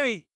Mary.